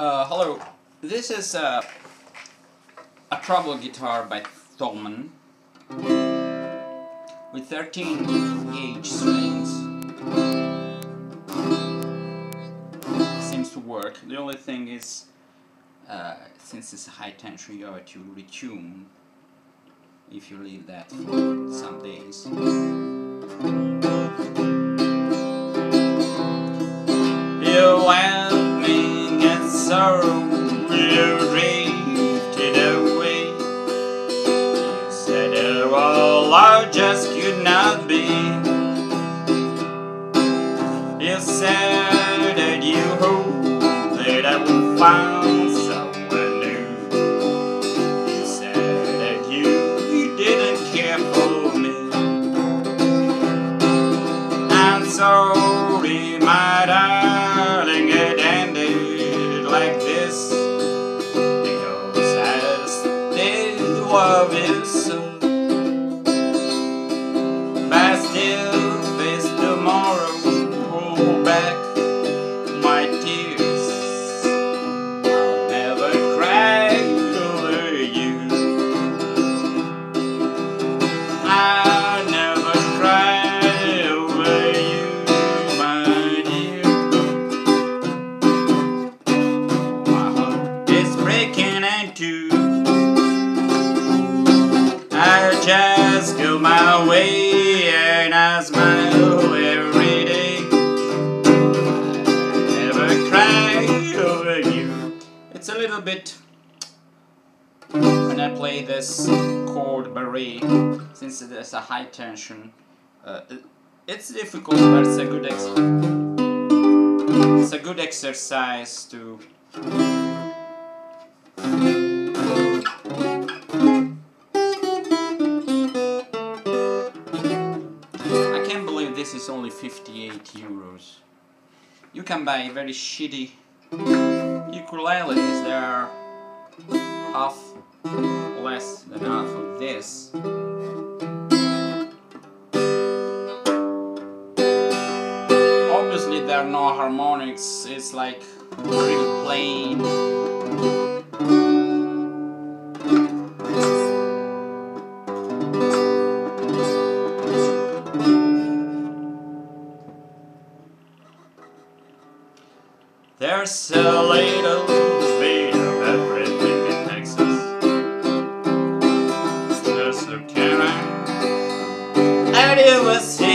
Uh, hello, this is uh, a travel guitar by Thomann with 13 gauge strings. Seems to work. The only thing is, uh, since it's a high tension, you have to retune if you leave that for some days. Sorrow, But bit when I play this chord barré, since it is a high tension, uh, it's difficult, but it's a good it's a good exercise to I can't believe this is only 58 euros. You can buy very shitty ukuleles. They are half less than half of this. Obviously, there are no harmonics. It's like really plain. There's a little and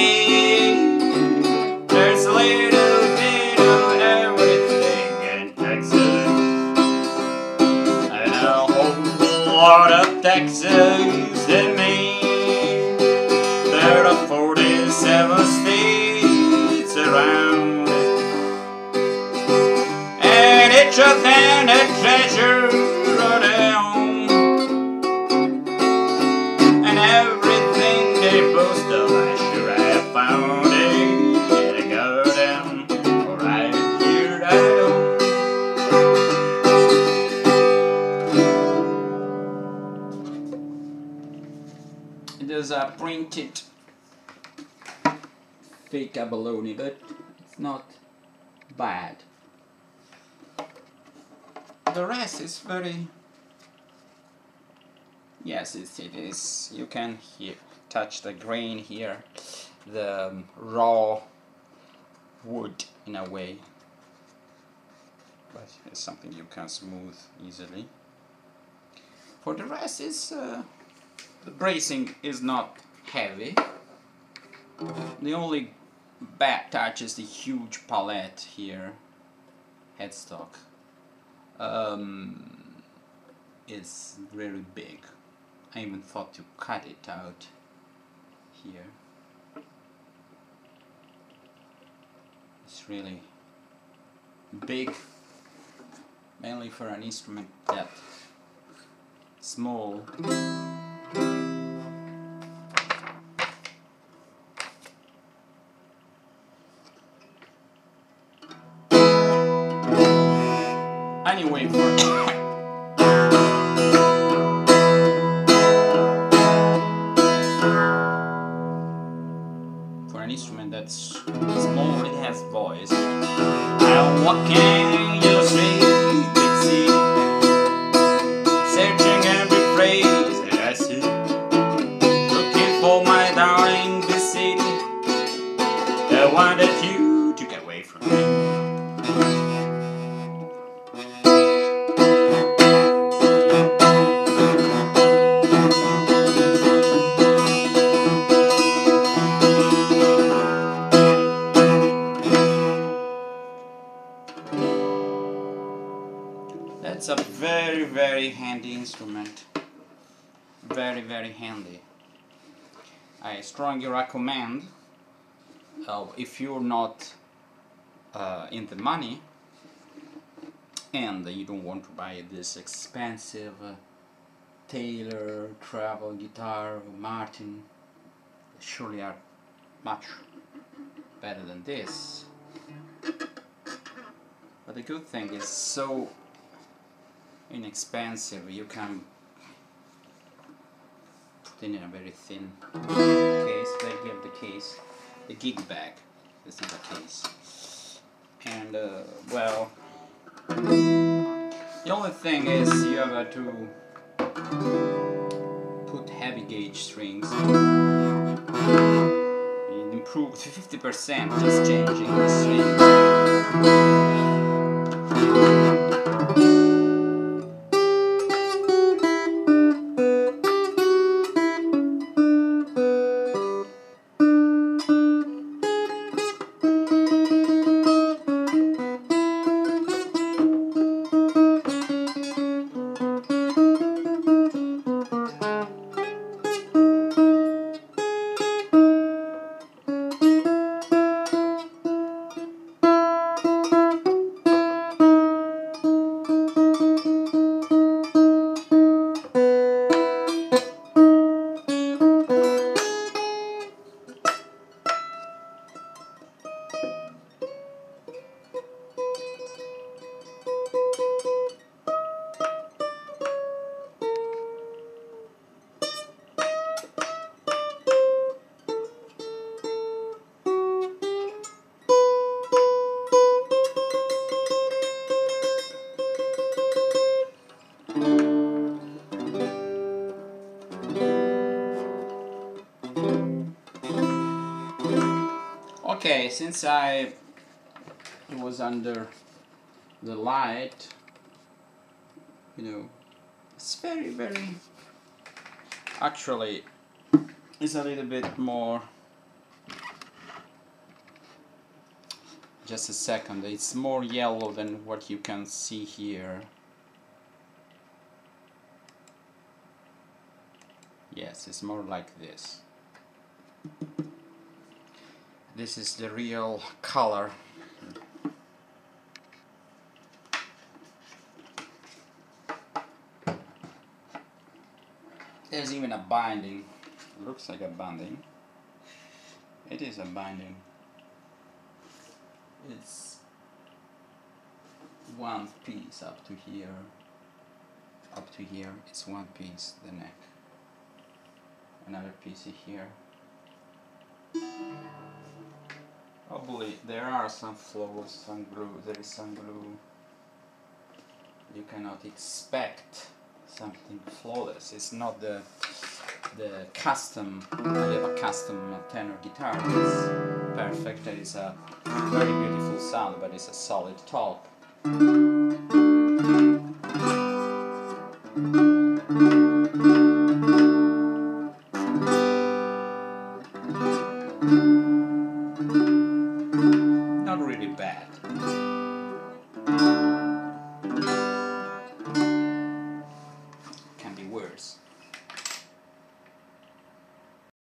is a printed fake abalone, but it's not bad. The rest is very. Yes, it, it is. You can hear, touch the grain here, the um, raw wood in a way. But it's something you can smooth easily. For the rest, is uh, the bracing is not heavy. The only bad touch is the huge palette here, headstock. Um, it's very big. I even thought to cut it out here. It's really big, mainly for an instrument that small. Anyway, for an instrument that's small, it has voice. I'm walking handy instrument. Very very handy. I strongly recommend uh, if you're not uh, in the money and you don't want to buy this expensive uh, Taylor travel guitar Martin surely are much better than this but the good thing is so inexpensive. You can put in a very thin case they give the case. The gig bag this is a case. And uh, well the only thing is you have to put heavy gauge strings. It improved 50% just changing the string Okay, since I was under the light, you know, it's very, very, actually, it's a little bit more, just a second, it's more yellow than what you can see here. Yes, it's more like this this is the real color. There's even a binding. Looks like a binding. It is a binding. It's one piece up to here. Up to here. It's one piece the neck. Another piece here Oh Probably there are some flaws, some glue, there is some glue. You cannot expect something flawless. It's not the the custom, I have a custom tenor guitar, it's perfect, it is a very beautiful sound, but it's a solid top.